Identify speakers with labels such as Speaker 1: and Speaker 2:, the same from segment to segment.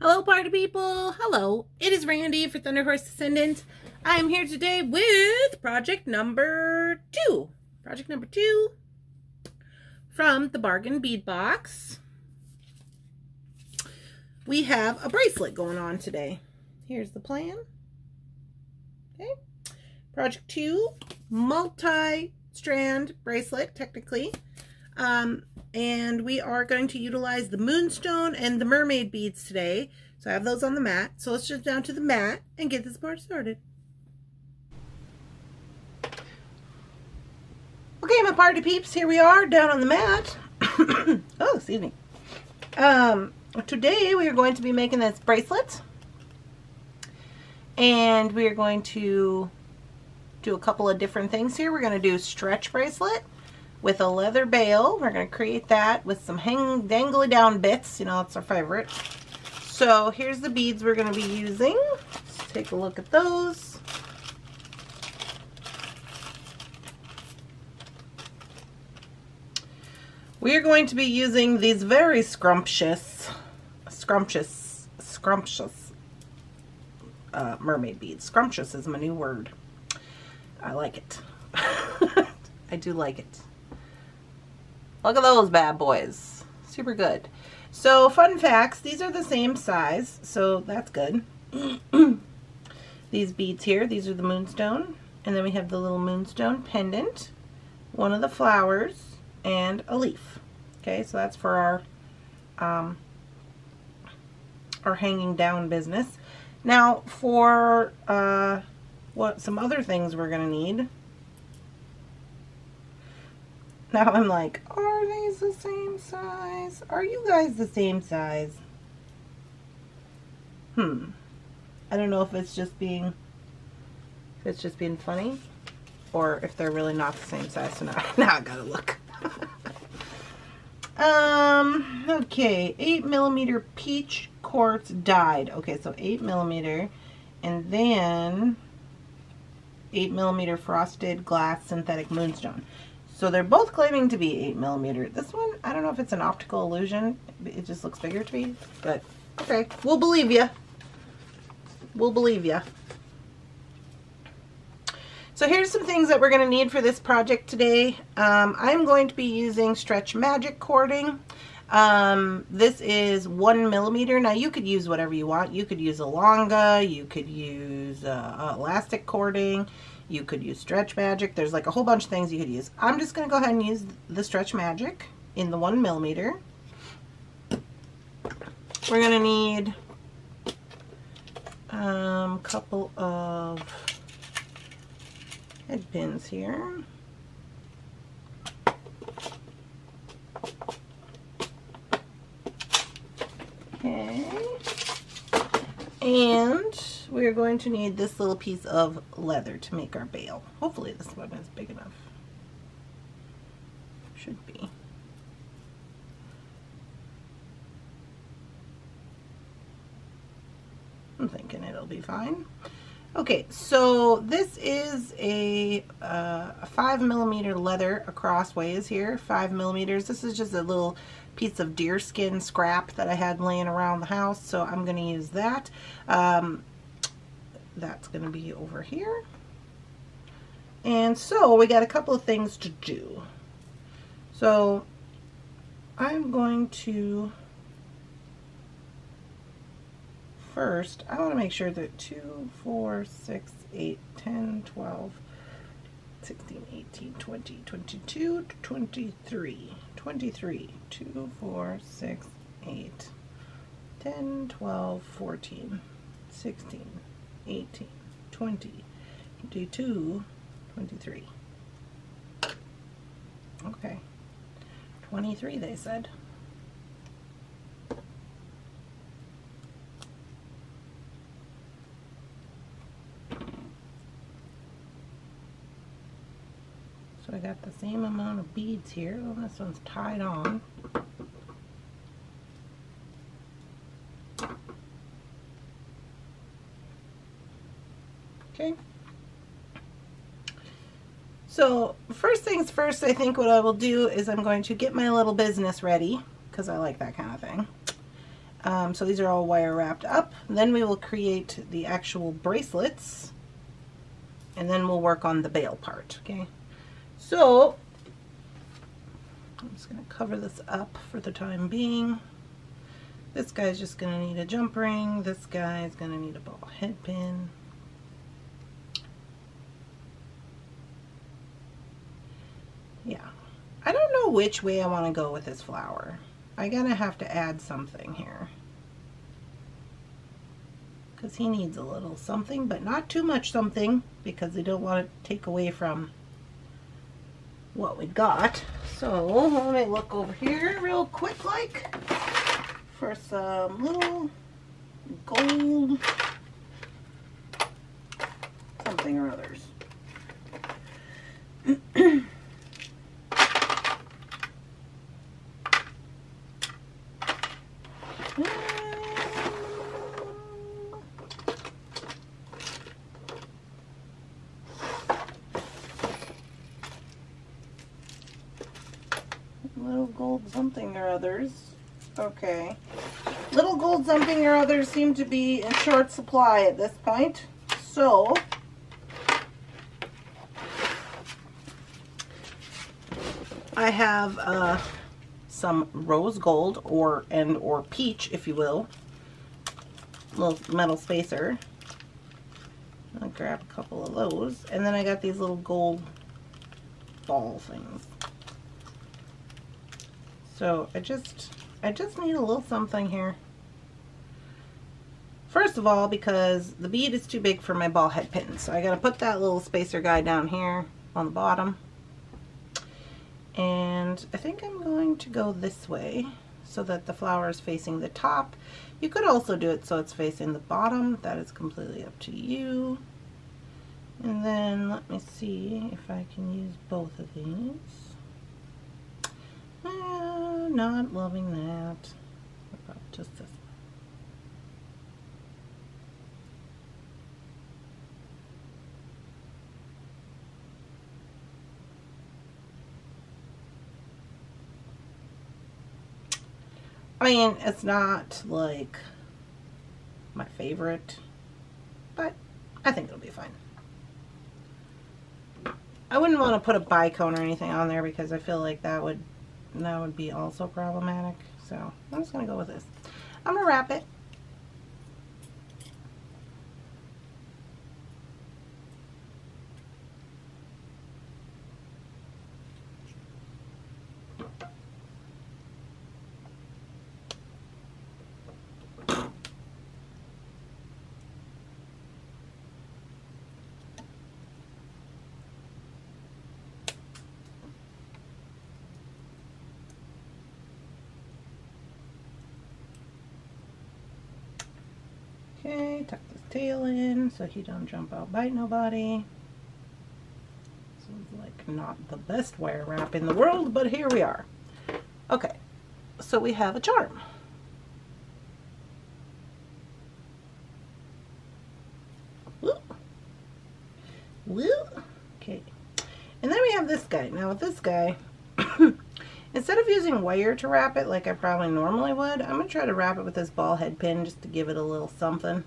Speaker 1: Hello, party people. Hello. It is Randy for Thunderhorse Descendant. I am here today with project number two. Project number two from the Bargain Bead Box. We have a bracelet going on today. Here's the plan. Okay. Project two, multi-strand bracelet, technically. Um, and we are going to utilize the moonstone and the mermaid beads today. So I have those on the mat. So let's just down to the mat and get this part started. Okay, my party peeps, here we are down on the mat. oh, excuse me. Um, today we are going to be making this bracelet. And we are going to do a couple of different things here. We're going to do stretch bracelet with a leather bail. We're going to create that with some hang dangly down bits. You know, it's our favorite. So here's the beads we're going to be using. Let's take a look at those. We are going to be using these very scrumptious, scrumptious, scrumptious uh, mermaid beads. Scrumptious is my new word. I like it. I do like it. Look at those bad boys. Super good. So fun facts, these are the same size, so that's good. these beads here, these are the moonstone. And then we have the little moonstone pendant, one of the flowers, and a leaf. Okay, so that's for our um, our hanging down business. Now for uh, what some other things we're going to need now I'm like, are these the same size? Are you guys the same size? Hmm. I don't know if it's just being, if it's just being funny or if they're really not the same size. So now, now I gotta look. um, okay, 8 millimeter peach quartz dyed. Okay, so 8 millimeter and then 8 millimeter frosted glass synthetic moonstone. So they're both claiming to be 8 millimeter. This one, I don't know if it's an optical illusion. It just looks bigger to me. But, okay. We'll believe you. We'll believe you. So here's some things that we're going to need for this project today. Um, I'm going to be using Stretch Magic cording. Um, this is one millimeter. Now you could use whatever you want. You could use a longa. You could use uh, elastic cording. You could use Stretch Magic. There's like a whole bunch of things you could use. I'm just going to go ahead and use the Stretch Magic in the one millimeter. We're going to need a um, couple of head pins here. Okay. And we're going to need this little piece of leather to make our bail. Hopefully this one is big enough. Should be. I'm thinking it'll be fine. Okay, so this is a, uh, a five millimeter leather across ways here, five millimeters. This is just a little piece of deerskin scrap that I had laying around the house, so I'm going to use that. Um, that's going to be over here. And so we got a couple of things to do. So I'm going to first, I want to make sure that 2, 4, 6, 8, 10, 12, 16, 18, 20, 22, 23, 23, 2, 4, 6, 8, 10, 12, 14, 16, 18, 20, 22, 23. Okay. 23 they said. So I got the same amount of beads here. Well, this one's tied on. Okay. So first things first, I think what I will do is I'm going to get my little business ready because I like that kind of thing. Um, so these are all wire wrapped up. Then we will create the actual bracelets and then we'll work on the bail part, okay? So, I'm just going to cover this up for the time being. This guy's just going to need a jump ring. This guy's going to need a ball head pin. Yeah. I don't know which way I want to go with this flower. I gotta have to add something here. Because he needs a little something, but not too much something, because I don't want to take away from what we got. So let me look over here real quick like for some little gold something or others. little gold something or others. Okay. Little gold something or others seem to be in short supply at this point. So, I have uh, some rose gold or and or peach, if you will. Little metal spacer. I'll grab a couple of those. And then I got these little gold ball things. So I just, I just need a little something here. First of all, because the bead is too big for my ball head pin. So I got to put that little spacer guy down here on the bottom. And I think I'm going to go this way so that the flower is facing the top. You could also do it so it's facing the bottom. That is completely up to you. And then let me see if I can use both of these. Uh, not loving that. About just this I mean, it's not like my favorite, but I think it'll be fine. I wouldn't want to put a bicone or anything on there because I feel like that would that would be also problematic. So I'm just going to go with this. I'm going to wrap it. Okay, tuck this so he don't jump out bite nobody. This is like not the best wire wrap in the world, but here we are. Okay, so we have a charm. Okay, and then we have this guy. Now with this guy, Instead of using wire to wrap it like I probably normally would, I'm going to try to wrap it with this ball head pin just to give it a little something.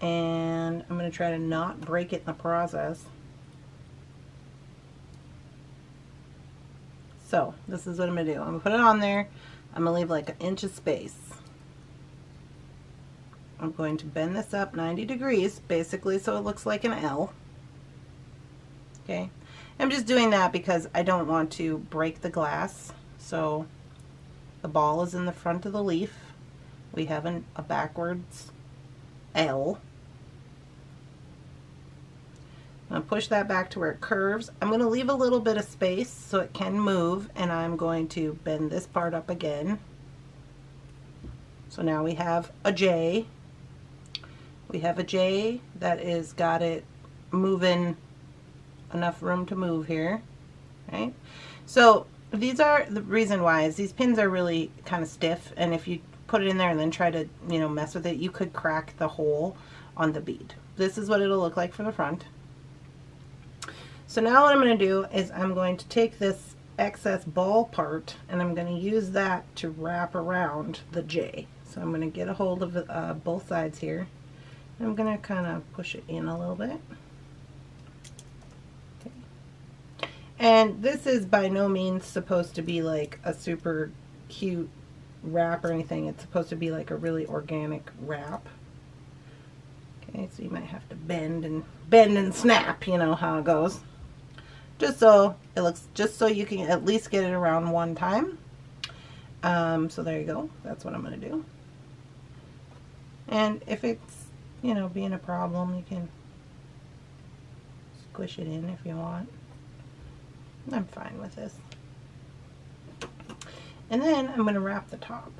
Speaker 1: And I'm going to try to not break it in the process. So, this is what I'm going to do. I'm going to put it on there. I'm going to leave like an inch of space. I'm going to bend this up 90 degrees, basically so it looks like an L. Okay. I'm just doing that because I don't want to break the glass. So the ball is in the front of the leaf. We have an, a backwards L. I'm going to push that back to where it curves. I'm going to leave a little bit of space so it can move and I'm going to bend this part up again. So now we have a J. We have a J that is got it moving enough room to move here, right? So these are the reason why is these pins are really kind of stiff and if you put it in there and then try to, you know, mess with it, you could crack the hole on the bead. This is what it'll look like for the front. So now what I'm going to do is I'm going to take this excess ball part and I'm going to use that to wrap around the J. So I'm going to get a hold of uh, both sides here. I'm going to kind of push it in a little bit. And this is by no means supposed to be like a super cute wrap or anything. It's supposed to be like a really organic wrap. Okay, so you might have to bend and bend and snap, you know how it goes. Just so it looks, just so you can at least get it around one time. Um, so there you go. That's what I'm going to do. And if it's, you know, being a problem, you can squish it in if you want. I'm fine with this. And then I'm going to wrap the top.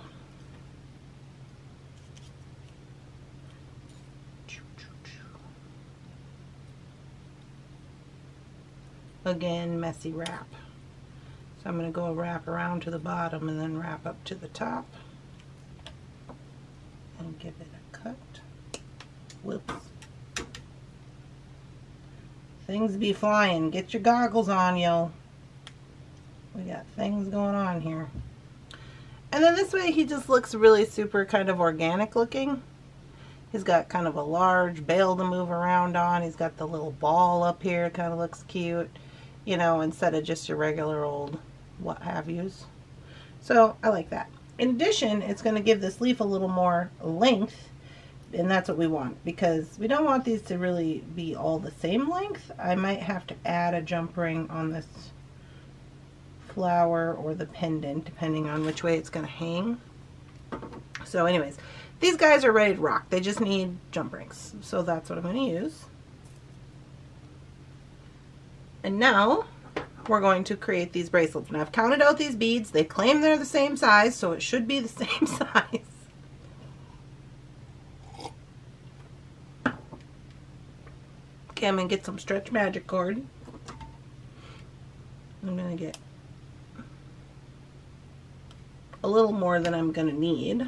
Speaker 1: Again, messy wrap. So I'm going to go wrap around to the bottom and then wrap up to the top. And give it a cut. Whoops. Things be flying. Get your goggles on, yo. We got things going on here. And then this way he just looks really super kind of organic looking. He's got kind of a large bail to move around on. He's got the little ball up here. Kind of looks cute. You know, instead of just your regular old what have yous. So I like that. In addition, it's going to give this leaf a little more length. And that's what we want. Because we don't want these to really be all the same length. I might have to add a jump ring on this flower or the pendant, depending on which way it's going to hang. So anyways, these guys are ready to rock. They just need jump rings. So that's what I'm going to use. And now we're going to create these bracelets. And I've counted out these beads. They claim they're the same size, so it should be the same size. Okay, I'm going to get some stretch magic cord. I'm going to get a little more than I'm going to need.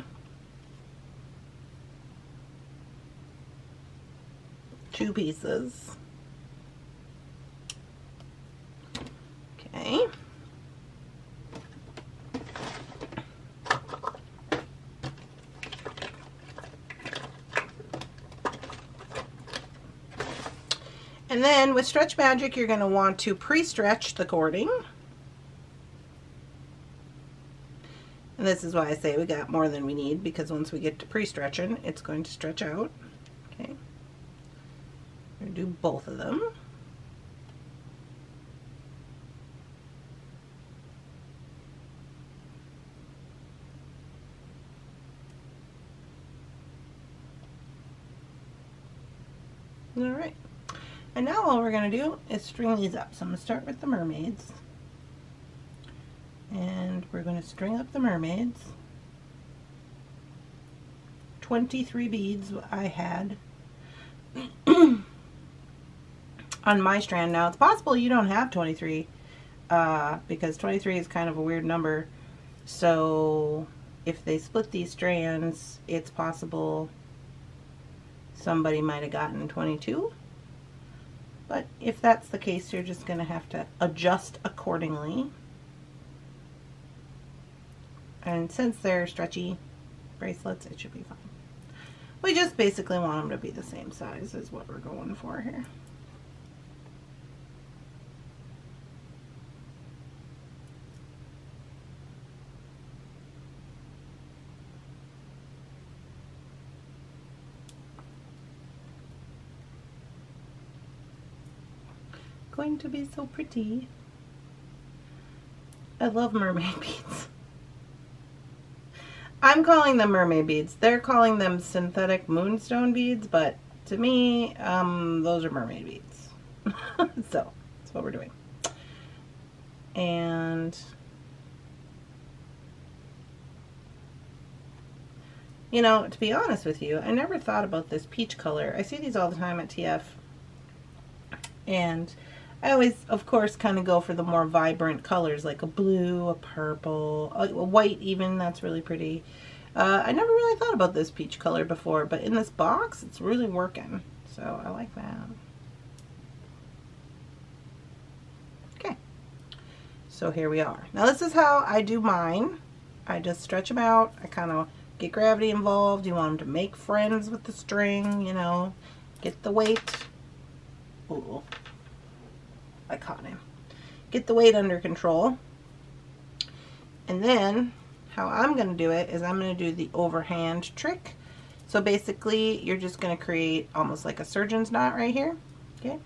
Speaker 1: Two pieces. Okay. And then with Stretch Magic, you're going to want to pre-stretch the cording. This is why I say we got more than we need because once we get to pre-stretching, it's going to stretch out. Okay. I'm going to do both of them. Alright. And now all we're going to do is string these up. So I'm going to start with the mermaids and we're going to string up the mermaids. 23 beads I had on my strand. Now it's possible you don't have 23 uh, because 23 is kind of a weird number. So if they split these strands it's possible somebody might have gotten 22 but if that's the case you're just going to have to adjust accordingly and since they're stretchy bracelets, it should be fine. We just basically want them to be the same size as what we're going for here. Going to be so pretty. I love mermaid beads. I'm calling them mermaid beads. They're calling them synthetic moonstone beads, but to me, um, those are mermaid beads. so, that's what we're doing. And, you know, to be honest with you, I never thought about this peach color. I see these all the time at TF. And I always, of course, kind of go for the more vibrant colors, like a blue, a purple, a, white even, that's really pretty. Uh, I never really thought about this peach color before, but in this box, it's really working. So I like that. Okay. So here we are. Now this is how I do mine. I just stretch them out. I kind of get gravity involved. You want them to make friends with the string, you know, get the weight. Ooh, I caught him. Get the weight under control. And then how I'm going to do it is I'm going to do the overhand trick. So basically you're just going to create almost like a surgeon's knot right here. Okay.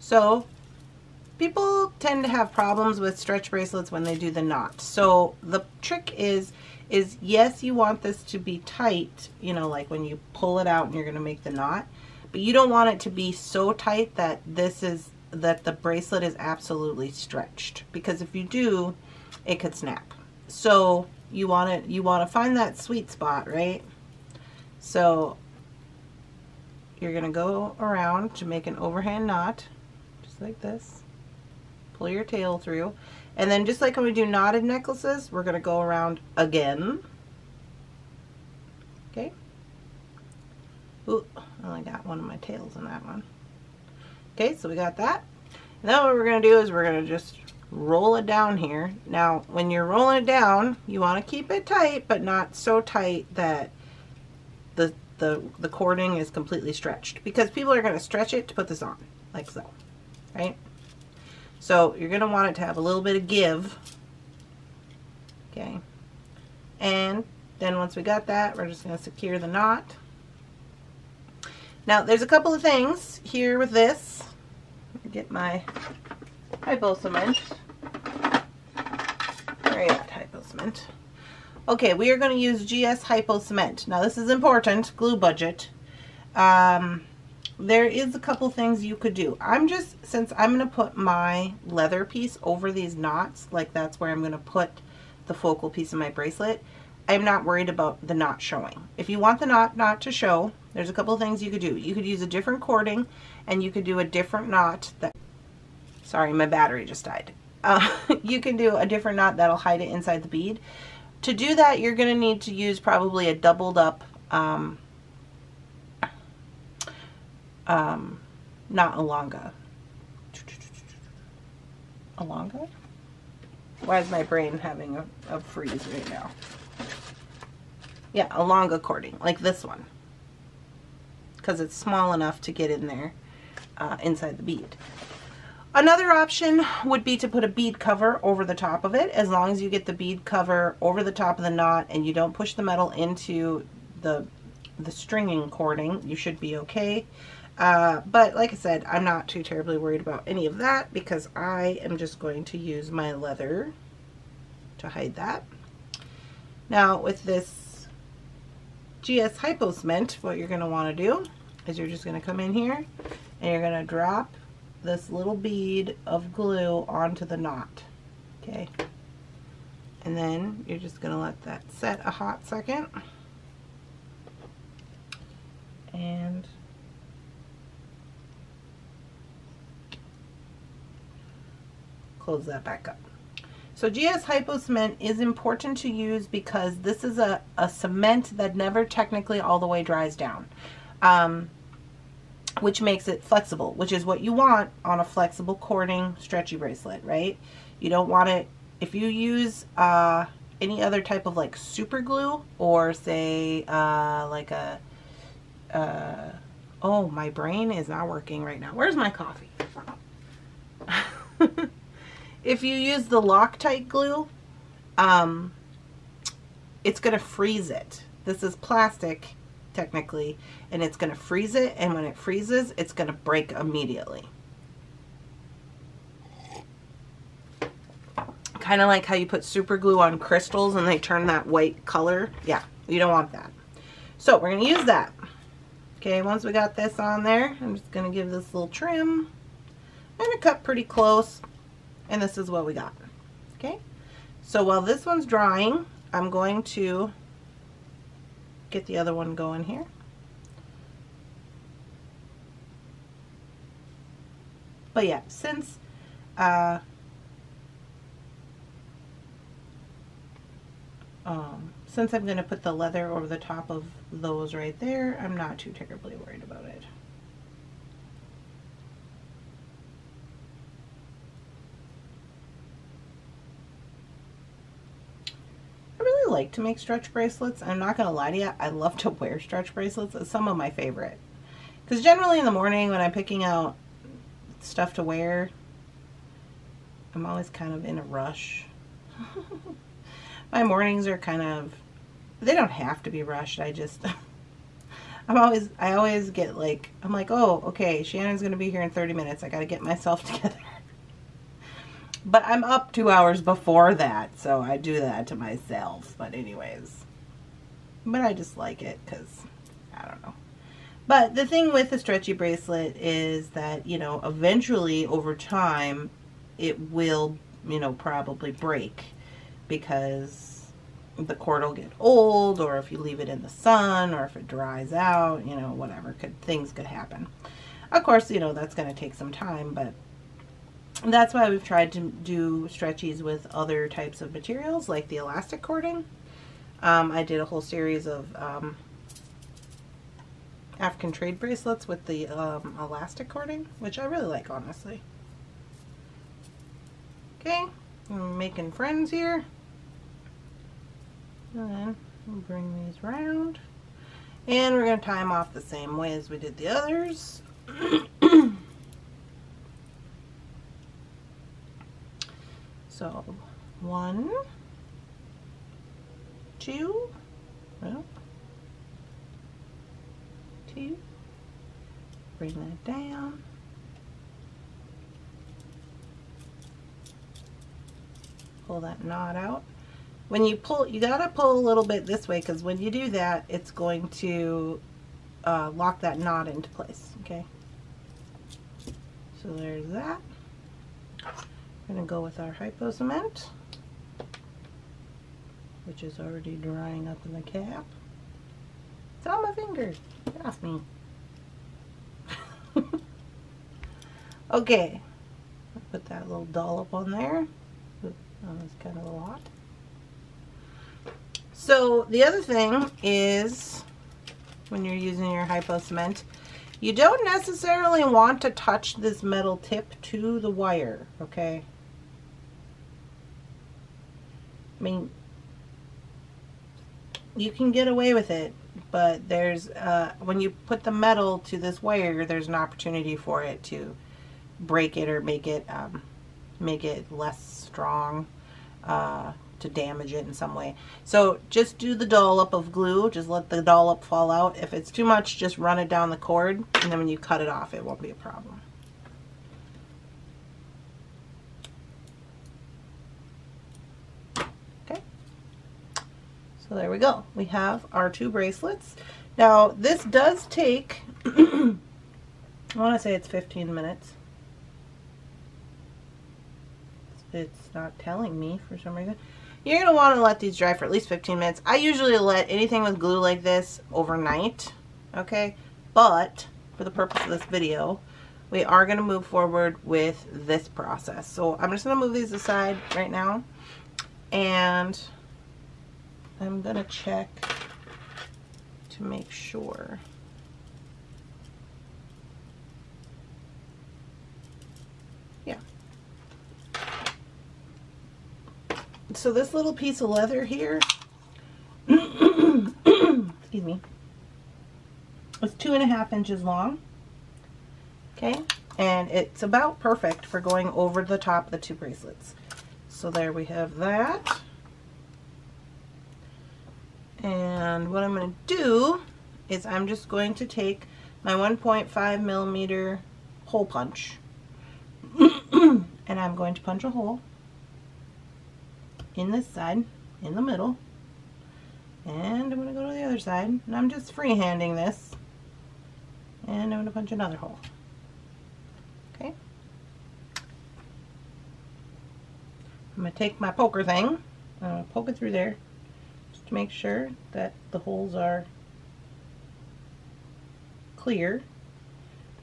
Speaker 1: So people tend to have problems with stretch bracelets when they do the knot. So the trick is, is yes, you want this to be tight, you know, like when you pull it out and you're going to make the knot, but you don't want it to be so tight that this is, that the bracelet is absolutely stretched. Because if you do, it could snap. So you want it, you want to find that sweet spot, right? So you're going to go around to make an overhand knot, just like this. Pull your tail through. And then just like when we do knotted necklaces, we're going to go around again. Okay. Ooh, I only got one of my tails in that one. Okay, so we got that. Now what we're going to do is we're going to just roll it down here. Now, when you're rolling it down, you want to keep it tight, but not so tight that the, the, the cording is completely stretched. Because people are going to stretch it to put this on, like so, right? So you're going to want it to have a little bit of give. Okay. And then once we got that, we're just going to secure the knot. Now, there's a couple of things here with this. Get my hypo cement. Where at, hypo cement? Okay, we are going to use GS Hypo Cement. Now this is important, glue budget. Um, there is a couple things you could do. I'm just, since I'm going to put my leather piece over these knots, like that's where I'm going to put the focal piece of my bracelet, I'm not worried about the knot showing. If you want the knot not to show, there's a couple things you could do. You could use a different cording and you could do a different knot that Sorry, my battery just died. Uh, you can do a different knot that'll hide it inside the bead. To do that, you're going to need to use probably a doubled up, um, um, not Elonga. Elonga? Why is my brain having a, a freeze right now? Yeah, a longa cording, like this one. Because it's small enough to get in there uh, inside the bead. Another option would be to put a bead cover over the top of it. As long as you get the bead cover over the top of the knot and you don't push the metal into the, the stringing cording, you should be okay. Uh, but like I said, I'm not too terribly worried about any of that because I am just going to use my leather to hide that. Now with this GS Hypo Cement, what you're going to want to do is you're just going to come in here and you're going to drop this little bead of glue onto the knot. Okay. And then you're just going to let that set a hot second. And close that back up. So GS Hypo Cement is important to use because this is a, a cement that never technically all the way dries down. Um, which makes it flexible, which is what you want on a flexible cording stretchy bracelet, right? You don't want it, if you use uh, any other type of like super glue or say uh, like a, uh, oh, my brain is not working right now. Where's my coffee? if you use the Loctite glue, um, it's going to freeze it. This is plastic technically, and it's going to freeze it, and when it freezes, it's going to break immediately. Kind of like how you put super glue on crystals and they turn that white color. Yeah, you don't want that. So we're going to use that. Okay, once we got this on there, I'm just going to give this a little trim. I'm going to cut pretty close, and this is what we got. Okay, so while this one's drying, I'm going to get the other one going here. But yeah, since uh, um, since I'm going to put the leather over the top of those right there, I'm not too terribly worried about it. Like to make stretch bracelets. I'm not going to lie to you. I love to wear stretch bracelets. It's some of my favorite. Because generally in the morning when I'm picking out stuff to wear, I'm always kind of in a rush. my mornings are kind of, they don't have to be rushed. I just, I'm always, I always get like, I'm like, oh, okay, Shannon's going to be here in 30 minutes. I got to get myself together. But I'm up two hours before that, so I do that to myself. But anyways, but I just like it because, I don't know. But the thing with the stretchy bracelet is that, you know, eventually over time, it will, you know, probably break because the cord will get old or if you leave it in the sun or if it dries out, you know, whatever, could things could happen. Of course, you know, that's going to take some time, but that's why we've tried to do stretchies with other types of materials like the elastic cording. Um, I did a whole series of um, African trade bracelets with the um, elastic cording, which I really like, honestly. Okay, I'm making friends here. And then we'll bring these around. And we're going to tie them off the same way as we did the others. So one, two, bring that down. Pull that knot out. When you pull, you gotta pull a little bit this way because when you do that, it's going to uh, lock that knot into place, okay? So there's that. Going to go with our hypo cement, which is already drying up in the cap. It's on my fingers. Get off me. okay. Put that little dollop on there. that was kind of a lot. So the other thing is when you're using your hypo cement, you don't necessarily want to touch this metal tip to the wire, okay? I mean, you can get away with it, but there's, uh, when you put the metal to this wire, there's an opportunity for it to break it or make it, um, make it less strong, uh, to damage it in some way. So just do the dollop of glue, just let the dollop fall out. If it's too much, just run it down the cord, and then when you cut it off, it won't be a problem. So there we go. We have our two bracelets. Now this does take, I want to say it's 15 minutes. It's not telling me for some reason. You're going to want to let these dry for at least 15 minutes. I usually let anything with glue like this overnight. Okay. But for the purpose of this video, we are going to move forward with this process. So I'm just going to move these aside right now. And I'm going to check to make sure. Yeah. So this little piece of leather here, excuse me, is two and a half inches long. Okay, and it's about perfect for going over the top of the two bracelets. So there we have that. And what I'm going to do is I'm just going to take my 1.5 millimeter hole punch and I'm going to punch a hole in this side, in the middle, and I'm going to go to the other side, and I'm just freehanding this, and I'm going to punch another hole. Okay. I'm going to take my poker thing, I'm going to poke it through there, to make sure that the holes are clear.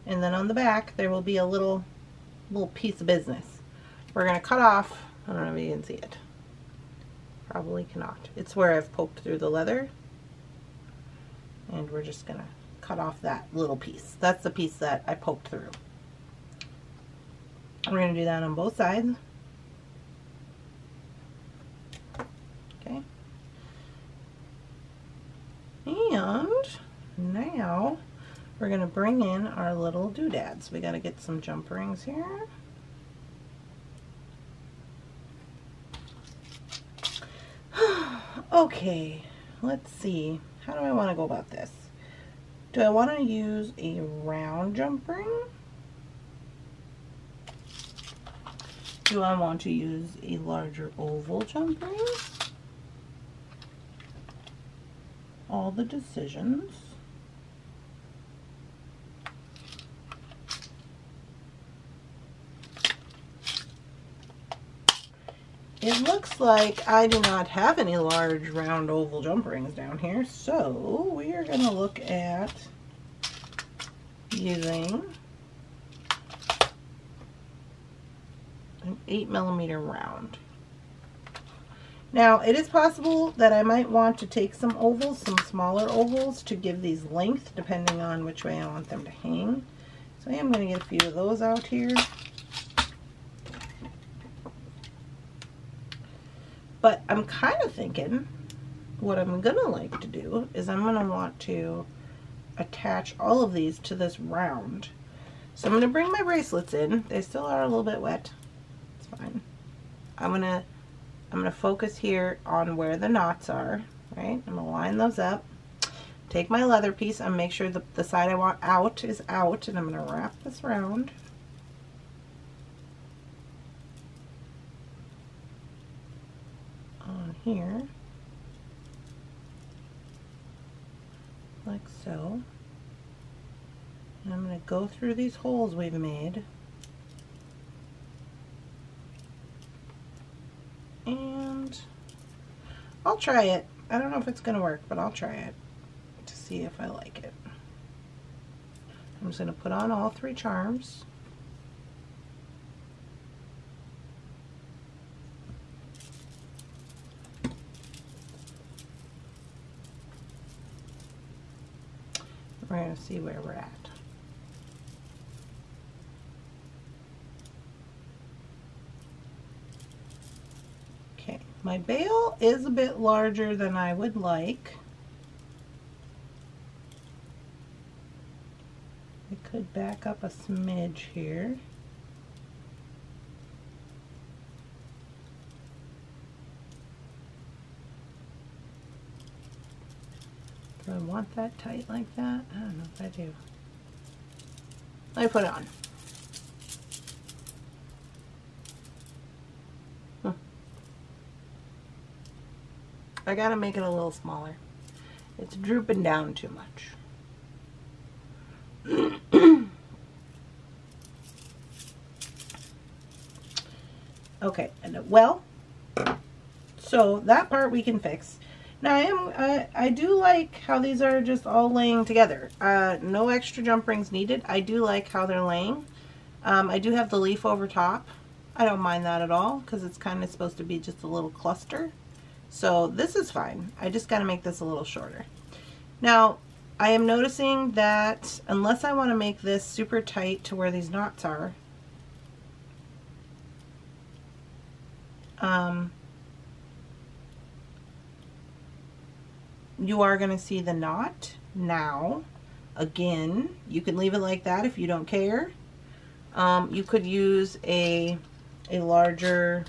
Speaker 1: And then on the back there will be a little little piece of business. We're going to cut off, I don't know if you can see it. Probably cannot. It's where I've poked through the leather. And we're just going to cut off that little piece. That's the piece that I poked through. We're going to do that on both sides. Okay. We're going to bring in our little doodads. We got to get some jump rings here. okay, let's see. How do I want to go about this? Do I want to use a round jump ring? Do I want to use a larger oval jump ring? All the decisions. It looks like I do not have any large round oval jump rings down here, so we are going to look at using an 8 millimeter round. Now, it is possible that I might want to take some ovals, some smaller ovals, to give these length, depending on which way I want them to hang. So I am going to get a few of those out here. But I'm kind of thinking what I'm going to like to do is I'm going to want to attach all of these to this round. So I'm going to bring my bracelets in. They still are a little bit wet. It's fine. I'm going to I'm going to focus here on where the knots are, right? I'm going to line those up. Take my leather piece and make sure the, the side I want out is out and I'm going to wrap this around. On here like so. And I'm going to go through these holes we've made and I'll try it. I don't know if it's going to work, but I'll try it to see if I like it. I'm just going to put on all three charms. We're going to see where we're at. Okay, my bail is a bit larger than I would like. I could back up a smidge here. Do I want that tight like that? I don't know if I do. Me put it on. I gotta make it a little smaller. It's drooping down too much. okay, and well, so that part we can fix. Now I am, uh, I do like how these are just all laying together. Uh, no extra jump rings needed. I do like how they're laying. Um, I do have the leaf over top. I don't mind that at all because it's kind of supposed to be just a little cluster. So this is fine. I just got to make this a little shorter. Now I am noticing that unless I want to make this super tight to where these knots are, um, you are going to see the knot now. Again, you can leave it like that if you don't care. Um, you could use a, a larger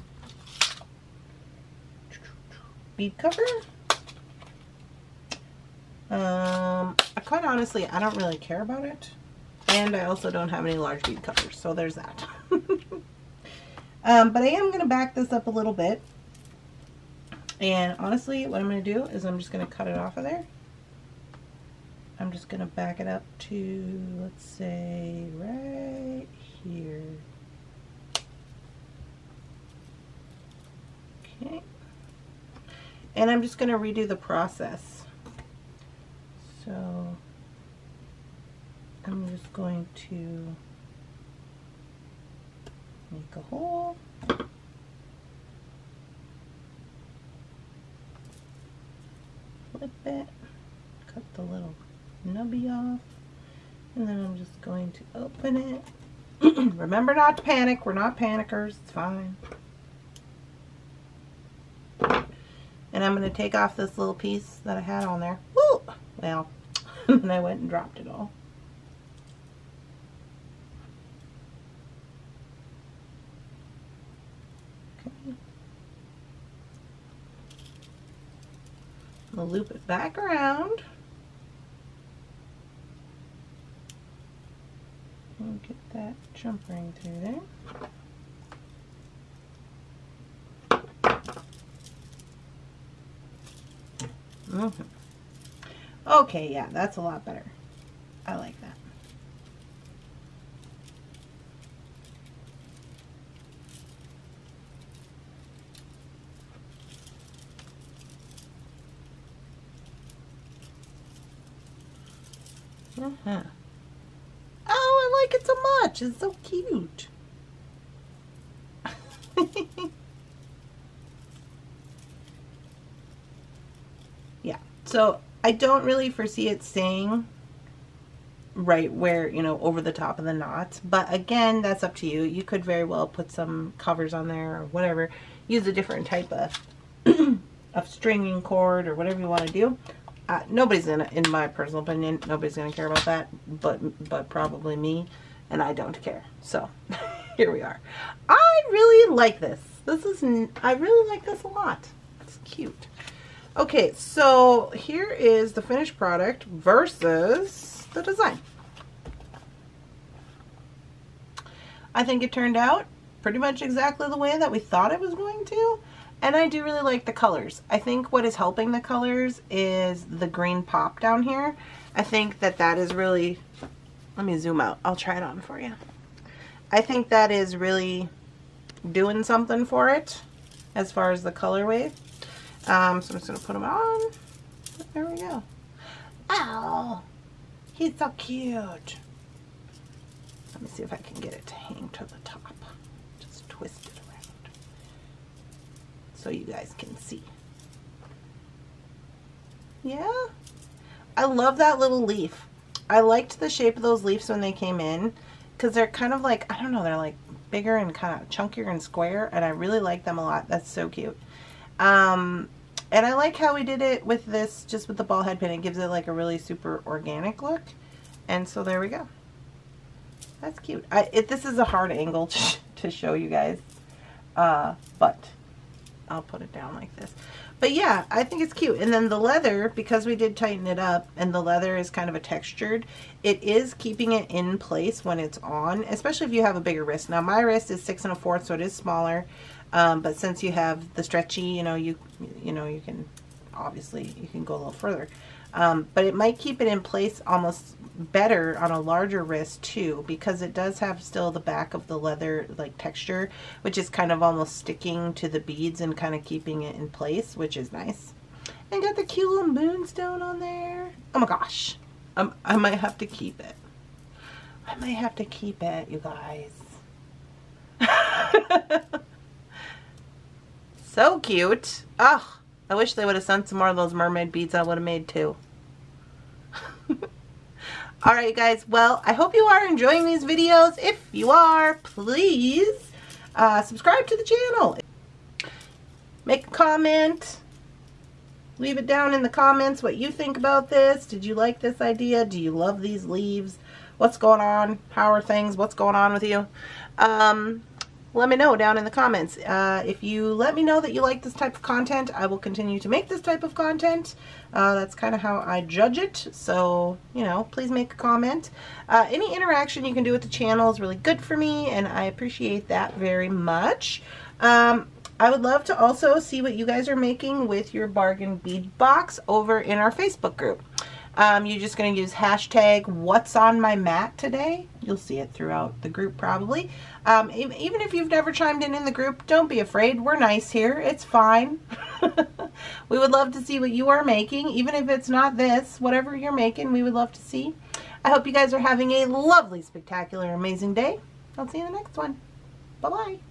Speaker 1: bead cover. Um, quite honestly, I don't really care about it. And I also don't have any large bead covers, so there's that. um, but I am going to back this up a little bit and honestly, what I'm going to do is I'm just going to cut it off of there. I'm just going to back it up to, let's say, right here. Okay. And I'm just going to redo the process. So I'm just going to make a hole. flip it, cut the little nubby off, and then I'm just going to open it. Remember not to panic. We're not panickers. It's fine. And I'm going to take off this little piece that I had on there. Woo! Well, and I went and dropped it all. Okay. I'll loop it back around. And get that jump ring through there. Mm -hmm. Okay, yeah, that's a lot better. I like that. Uh -huh. Oh, I like it so much. It's so cute. yeah, so I don't really foresee it staying right where, you know, over the top of the knot. But again, that's up to you. You could very well put some covers on there or whatever. Use a different type of, of stringing cord or whatever you want to do. Uh, nobody's gonna, in my personal opinion, nobody's gonna care about that, but but probably me, and I don't care. So here we are. I really like this. This is I really like this a lot. It's cute. Okay, so here is the finished product versus the design. I think it turned out pretty much exactly the way that we thought it was going to. And I do really like the colors. I think what is helping the colors is the green pop down here. I think that that is really, let me zoom out. I'll try it on for you. I think that is really doing something for it as far as the colorway. Um, so I'm just going to put them on. There we go. Ow! He's so cute. Let me see if I can get it to hang to the top. Just twist it around so you guys can see. Yeah? I love that little leaf. I liked the shape of those leaves when they came in because they're kind of like, I don't know, they're like bigger and kind of chunkier and square and I really like them a lot. That's so cute. Um, and I like how we did it with this, just with the ball head pin. It gives it like a really super organic look. And so there we go. That's cute. I, it, this is a hard angle to, to show you guys. Uh, but I'll put it down like this. But yeah, I think it's cute. And then the leather, because we did tighten it up and the leather is kind of a textured, it is keeping it in place when it's on, especially if you have a bigger wrist. Now my wrist is six and a fourth, so it is smaller. Um, but since you have the stretchy, you know, you, you know, you can, obviously, you can go a little further. Um, but it might keep it in place almost better on a larger wrist too because it does have still the back of the leather like texture which is kind of almost sticking to the beads and kind of keeping it in place which is nice. And got the cute little moonstone on there. Oh my gosh. Um, I might have to keep it. I might have to keep it you guys So cute. Oh, I wish they would have sent some more of those mermaid beads I would have made too. Alright guys, well, I hope you are enjoying these videos. If you are, please uh, subscribe to the channel. Make a comment. Leave it down in the comments what you think about this. Did you like this idea? Do you love these leaves? What's going on? How are things? What's going on with you? Um, let me know down in the comments. Uh, if you let me know that you like this type of content, I will continue to make this type of content. Uh, that's kind of how I judge it. So, you know, please make a comment. Uh, any interaction you can do with the channel is really good for me, and I appreciate that very much. Um, I would love to also see what you guys are making with your bargain bead box over in our Facebook group. Um, you're just going to use hashtag what's on my mat today. You'll see it throughout the group probably. Um, even if you've never chimed in in the group, don't be afraid. We're nice here. It's fine. we would love to see what you are making. Even if it's not this, whatever you're making, we would love to see. I hope you guys are having a lovely, spectacular, amazing day. I'll see you in the next one. Bye-bye.